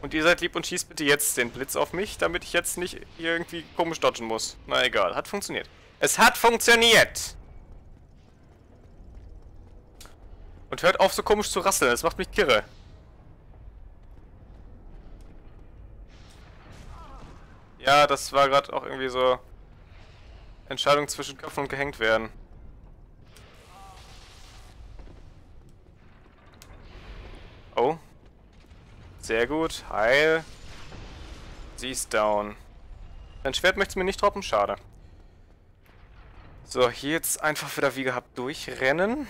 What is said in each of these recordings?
Und ihr seid lieb und schießt bitte jetzt den Blitz auf mich, damit ich jetzt nicht irgendwie komisch dodgen muss. Na egal, hat funktioniert. Es hat funktioniert! Und hört auf so komisch zu rasseln, das macht mich kirre. Ja, das war gerade auch irgendwie so... Entscheidung zwischen Köpfen und gehängt werden. Oh. Sehr gut. Heil. Sie ist down. Dein Schwert möchtest du mir nicht droppen? Schade. So, hier jetzt einfach wieder wie gehabt durchrennen.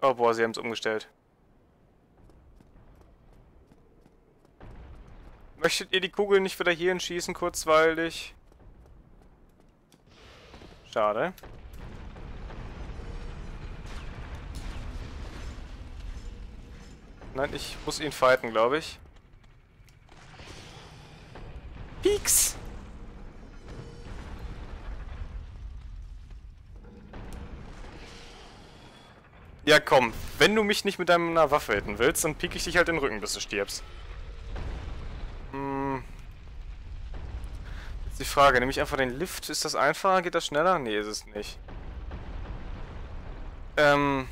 Oh boah, sie haben es umgestellt. Möchtet ihr die Kugel nicht wieder hierhin schießen, kurzweilig? Schade. Nein, ich muss ihn fighten, glaube ich. Peaks! Ja komm, wenn du mich nicht mit deiner Waffe hitten willst, dann piek ich dich halt in den Rücken, bis du stirbst. Hm. Jetzt die Frage, nehme ich einfach den Lift? Ist das einfacher? Geht das schneller? Nee, ist es nicht. Ähm...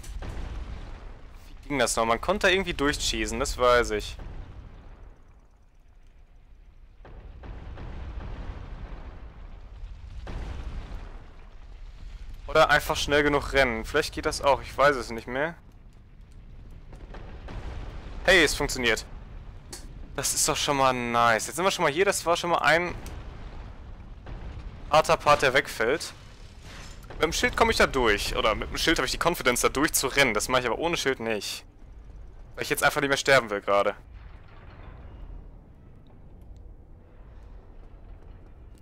Ging das noch? Man konnte da irgendwie durchschießen, das weiß ich. Oder einfach schnell genug rennen. Vielleicht geht das auch, ich weiß es nicht mehr. Hey, es funktioniert. Das ist doch schon mal nice. Jetzt sind wir schon mal hier, das war schon mal ein harter Part, der wegfällt. Mit dem Schild komme ich da durch. Oder mit dem Schild habe ich die Confidence, da durch zu rennen. Das mache ich aber ohne Schild nicht. Weil ich jetzt einfach nicht mehr sterben will gerade.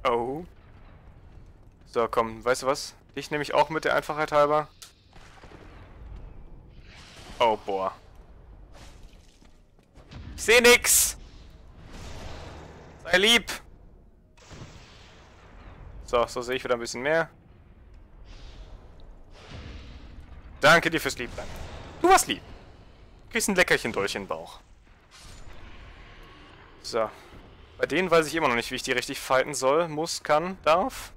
Oh. So, komm, weißt du was? Dich nehme ich auch mit der Einfachheit halber. Oh, boah. Ich sehe nix! Sei lieb! So, so sehe ich wieder ein bisschen mehr. Danke dir fürs Lieblein. Du warst lieb. Du kriegst ein Leckerchen durch den Bauch. So. Bei denen weiß ich immer noch nicht, wie ich die richtig fighten soll, muss, kann, darf.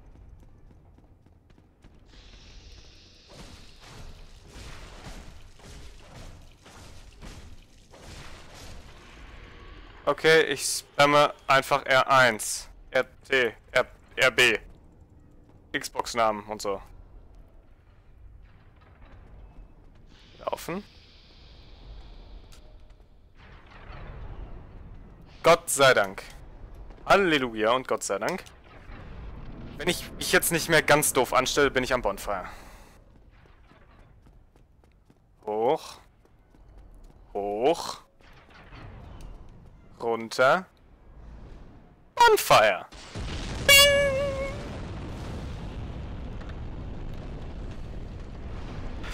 Okay, ich spamme einfach R1, RT, R, RB. Xbox-Namen und so. Laufen. Gott sei Dank. Halleluja und Gott sei Dank. Wenn ich mich jetzt nicht mehr ganz doof anstelle, bin ich am Bonfire. Hoch. Hoch runter. Bonfire.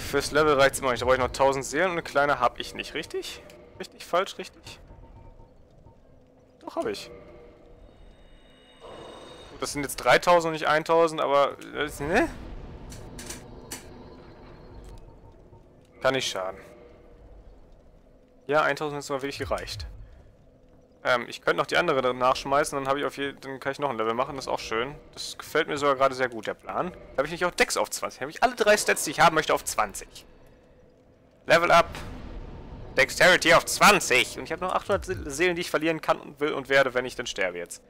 Fürs Level reicht es immer nicht. Da brauche ich noch 1000 Seelen und eine kleine habe ich nicht. Richtig? Richtig? Falsch? Richtig? Doch, habe ich. Das sind jetzt 3000 und nicht 1000, aber... Ne? Kann nicht schaden. Ja, 1000 ist mal wirklich gereicht. Ähm, ich könnte noch die andere nachschmeißen, dann habe ich auf jeden, dann kann ich noch ein Level machen, das ist auch schön. Das gefällt mir sogar gerade sehr gut, der Plan. Habe ich nicht auch Dex auf 20. Da habe ich alle drei Stats, die ich haben möchte, auf 20. Level up. Dexterity auf 20. Und ich habe noch 800 Seelen, die ich verlieren kann und will und werde, wenn ich dann sterbe jetzt.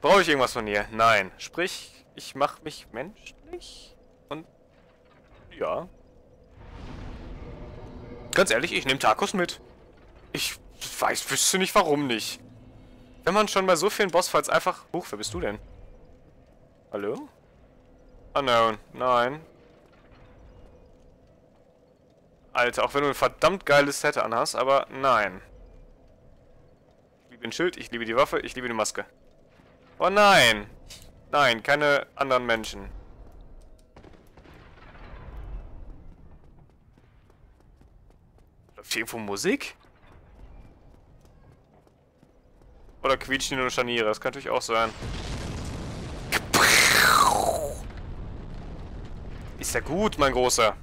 Brauche ich irgendwas von dir? Nein. Sprich, ich mache mich menschlich? Und... Ja. Ganz ehrlich, ich nehme Tacos mit. Ich weiß, wüsste nicht warum nicht. Wenn man schon bei so vielen Bossfights einfach... Huch, wer bist du denn? Hallo? Unknown. Nein. Alter, auch wenn du ein verdammt geiles Set anhast, aber nein. Ich liebe den Schild, ich liebe die Waffe, ich liebe die Maske. Oh nein! Nein, keine anderen Menschen. Läuft hier irgendwo Musik? Oder quietschen nur Scharniere? Das kann natürlich auch sein. Ist ja gut, mein Großer.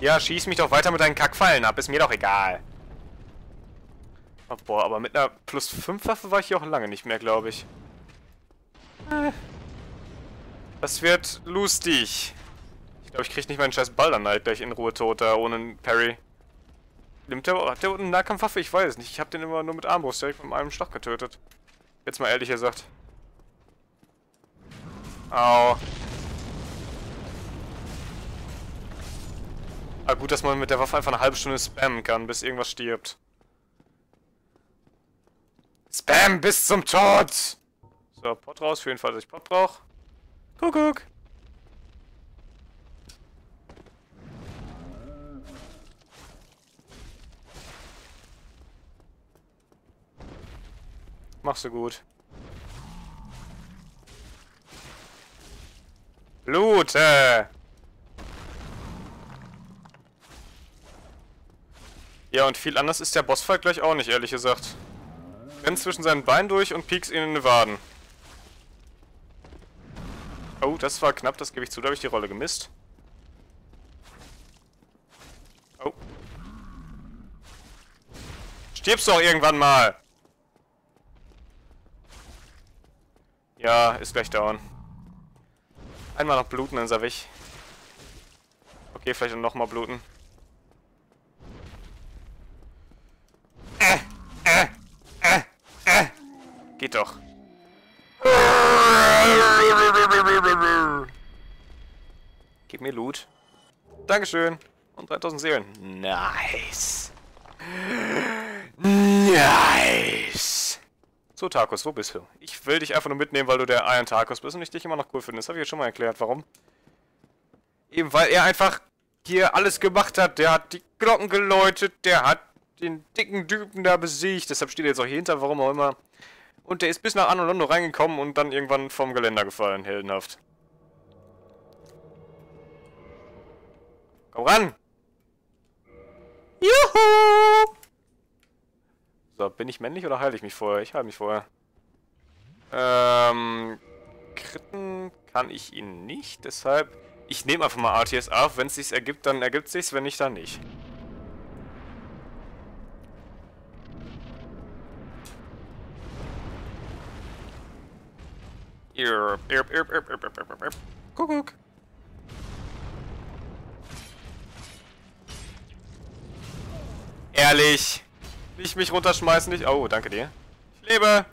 Ja, schieß mich doch weiter mit deinen Kackfallen ab. Ist mir doch egal. Oh, boah, aber mit einer plus 5 Waffe war ich hier auch lange nicht mehr, glaube ich. Äh. Das wird lustig. Ich glaube, ich kriege nicht meinen scheiß Ball dann halt gleich in Ruhe tot da, ohne einen Parry. Nimmt der, hat der eine Nahkampfwaffe? Ich weiß es nicht. Ich habe den immer nur mit Armbrust direkt mit einem Schlag getötet. Jetzt mal ehrlich gesagt. Au. Ah, gut, dass man mit der Waffe einfach eine halbe Stunde spammen kann, bis irgendwas stirbt. Spam bis zum Tod! So, Pot raus, für jeden Fall, dass ich Pot brauche. Kuckuck! Machst du gut. Blute! Ja, und viel anders ist der Bossfight gleich auch nicht, ehrlich gesagt. Rennt zwischen seinen Beinen durch und piekst ihn in den Waden. Oh, das war knapp, das gebe ich zu, da habe ich die Rolle gemisst. Oh. Stirbst doch irgendwann mal! Ja, ist gleich down. Einmal noch bluten, dann er weg. Okay, vielleicht noch mal bluten. Äh, äh, äh, äh. Geht doch. Gib mir Loot. Dankeschön. Und 3000 Seelen. Nice. Nice. So, Tarkus, wo bist du? Ich will dich einfach nur mitnehmen, weil du der Iron Tarkus bist und ich dich immer noch cool finde. Das habe ich jetzt schon mal erklärt. Warum? Eben, weil er einfach hier alles gemacht hat. Der hat die Glocken geläutet, der hat den dicken Typen da besiegt. Deshalb steht er jetzt auch hier hinter, warum auch immer. Und der ist bis nach Anolondo reingekommen und dann irgendwann vom Geländer gefallen, heldenhaft. Komm ran! Juhu! So, bin ich männlich oder heile ich mich vorher? Ich heile mich vorher. Ähm, kritten kann ich ihn nicht, deshalb... Ich nehme einfach mal RTS auf. Wenn es sich ergibt, dann ergibt es sich, wenn nicht, dann nicht. Irp, irp, irp, irp, irp, irp, irp, irp. Kuckuck. Ehrlich. Nicht mich runterschmeißen, nicht. Oh, danke dir. Ich lebe.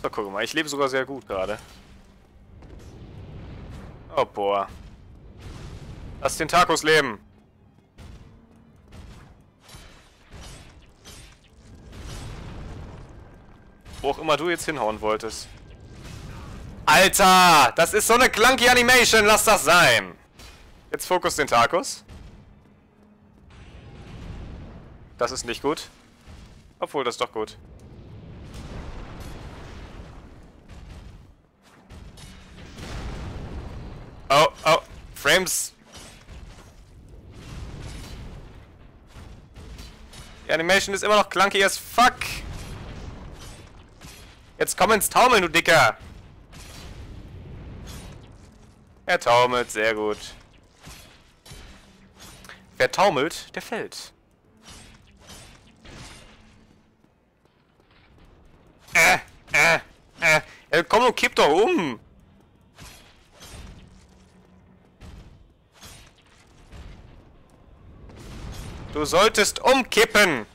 So, guck mal. Ich lebe sogar sehr gut gerade. Oh, boah. Lass den Tacos leben. Wo auch immer du jetzt hinhauen wolltest. Alter! Das ist so eine clunky Animation. Lass das sein. Jetzt Fokus den Tacos. Das ist nicht gut. Obwohl, das ist doch gut. Oh, oh. Frames. Die Animation ist immer noch clunky as fuck. Jetzt komm ins Taumeln, du Dicker. Er taumelt, sehr gut. Wer taumelt, der fällt. Äh, äh, äh. Ja, komm und kipp doch um. Du solltest umkippen.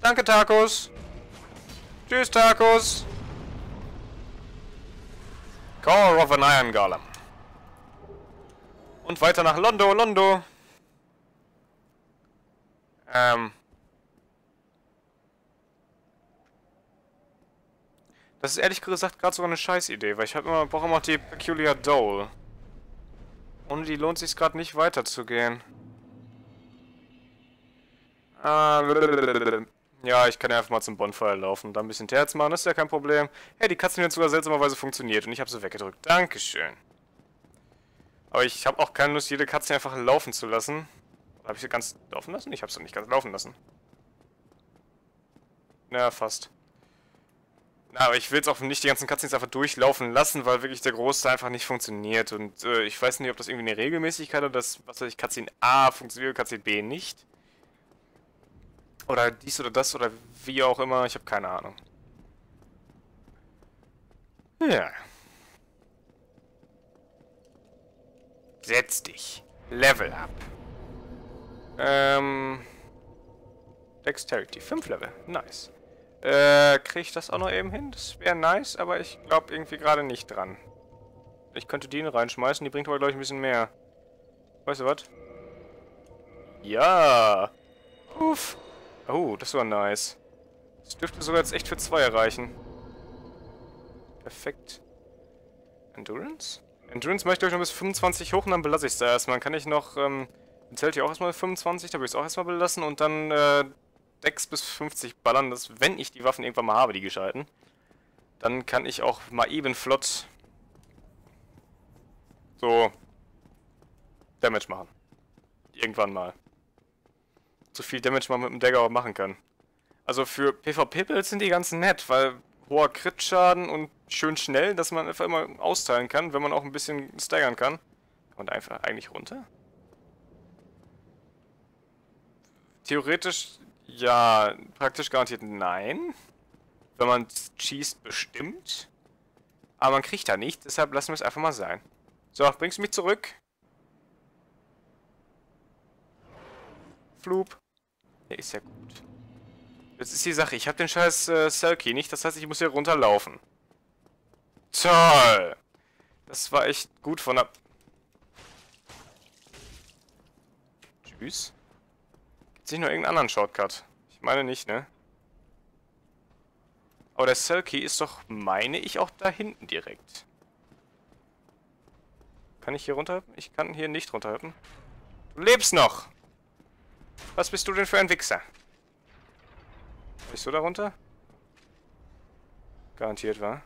Danke, Tacos. Tschüss, Tacos. Core of an Iron Golem. Und weiter nach Londo, Londo. Ähm. Das ist ehrlich gesagt gerade sogar eine Scheißidee, weil ich immer, brauche immer noch die Peculiar Dole. Ohne die lohnt sich gerade nicht weiterzugehen. Äh, ja, ich kann ja einfach mal zum Bonfire laufen, da ein bisschen Terz machen, das ist ja kein Problem. Hey, die Katzen hat sogar seltsamerweise funktioniert und ich habe sie weggedrückt. Dankeschön. Aber ich habe auch keine Lust, jede Katze einfach laufen zu lassen. Habe ich sie ganz laufen lassen? Ich habe sie nicht ganz laufen lassen. Ja, fast. Na, aber ich will jetzt auch nicht die ganzen Cutscenes einfach durchlaufen lassen, weil wirklich der Großteil einfach nicht funktioniert. Und äh, ich weiß nicht, ob das irgendwie eine Regelmäßigkeit oder das, was weiß ich, Cutscene A funktioniert, Cutscene B nicht. Oder dies oder das oder wie auch immer, ich habe keine Ahnung. Ja. Setz dich. Level up. Ähm... Dexterity, 5 Level. Nice. Äh, kriege ich das auch noch eben hin? Das wäre nice, aber ich glaube irgendwie gerade nicht dran. Ich könnte die reinschmeißen, die bringt aber, glaube ich, ein bisschen mehr. Weißt du was? Ja! Uff! Oh, das war nice. Das dürfte sogar jetzt echt für zwei erreichen. Perfekt. Endurance? Endurance möchte ich noch bis 25 hoch und dann belasse ich es da erstmal. Dann kann ich noch, ähm, zählt hier auch erstmal 25, da würde ich es auch erstmal belassen und dann, äh, 6 bis 50 ballern, dass wenn ich die Waffen irgendwann mal habe, die gescheiten, dann kann ich auch mal eben flott so Damage machen. Irgendwann mal. So viel Damage man mit dem Dagger auch machen kann. Also für PvP-Builds sind die ganz nett, weil hoher Crit-Schaden und schön schnell, dass man einfach immer austeilen kann, wenn man auch ein bisschen staggern kann. Da einfach eigentlich runter? Theoretisch ja, praktisch garantiert nein. Wenn man schießt, bestimmt. Aber man kriegt da nichts, deshalb lassen wir es einfach mal sein. So, bringst du mich zurück? Floop. Der ist ja gut. Jetzt ist die Sache, ich habe den scheiß äh, Selkie nicht, das heißt, ich muss hier runterlaufen. Toll! Das war echt gut von der... Tschüss. Gibt's nicht nur irgendeinen anderen Shortcut? Ich meine nicht, ne? Aber der Selkie ist doch, meine ich, auch da hinten direkt. Kann ich hier runter? Ich kann hier nicht runterhüppen. Du lebst noch! Was bist du denn für ein Wichser? Bist du da runter? Garantiert, war.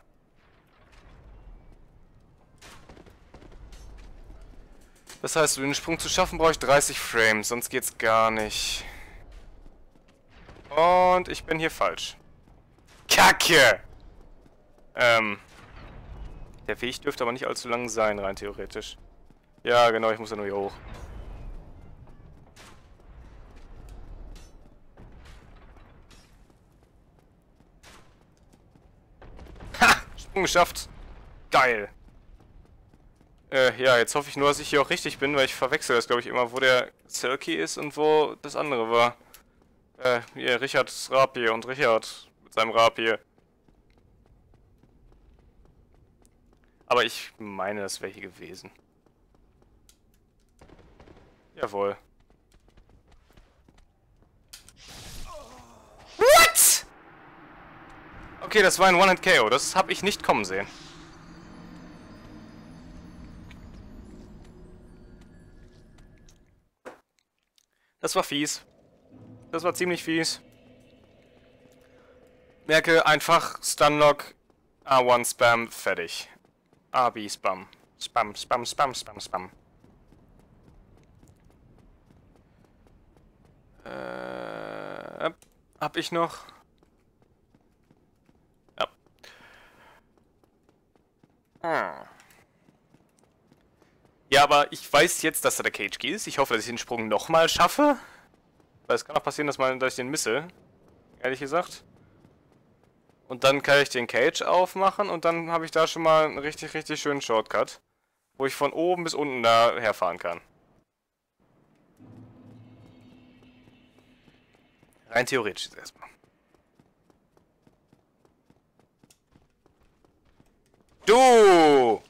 Das heißt, um den Sprung zu schaffen, brauche ich 30 Frames, sonst geht's gar nicht. Und ich bin hier falsch. Kacke! Ähm. Der Weg dürfte aber nicht allzu lang sein, rein theoretisch. Ja, genau, ich muss ja nur hier hoch. Geschafft! Geil! Äh, ja, jetzt hoffe ich nur, dass ich hier auch richtig bin, weil ich verwechsel das, glaube ich, immer, wo der Selkie ist und wo das andere war. Äh, hier, Richards Rapier und Richard mit seinem Rapier. Aber ich meine, das wäre hier gewesen. Jawohl. Okay, das war ein One-Hit-KO. Das habe ich nicht kommen sehen. Das war fies. Das war ziemlich fies. Merke einfach Stunlock, A1 Spam, fertig. AB Spam. Spam, Spam, Spam, Spam, Spam. Äh, hab ich noch? Hm. Ja, aber ich weiß jetzt, dass da der Cage Key ist. Ich hoffe, dass ich den Sprung nochmal schaffe. Weil es kann auch passieren, dass, man, dass ich den misse. Ehrlich gesagt. Und dann kann ich den Cage aufmachen und dann habe ich da schon mal einen richtig, richtig schönen Shortcut. Wo ich von oben bis unten da herfahren kann. Rein theoretisch erstmal. Du!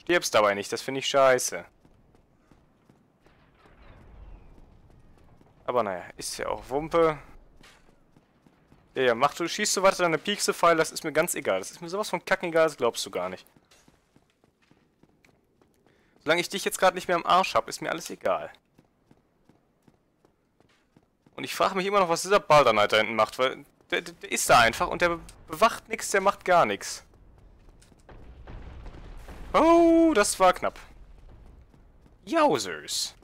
Stirbst dabei nicht, das finde ich scheiße. Aber naja, ist ja auch Wumpe. Ja, ja, mach du, schießt du weiter deine Piekse Pfeil, das ist mir ganz egal. Das ist mir sowas von kacken egal, das glaubst du gar nicht. Solange ich dich jetzt gerade nicht mehr am Arsch habe, ist mir alles egal. Und ich frage mich immer noch, was dieser Baldernite da hinten macht, weil der, der, der ist da einfach und der bewacht nichts, der macht gar nichts. Oh, das war knapp. Jausers.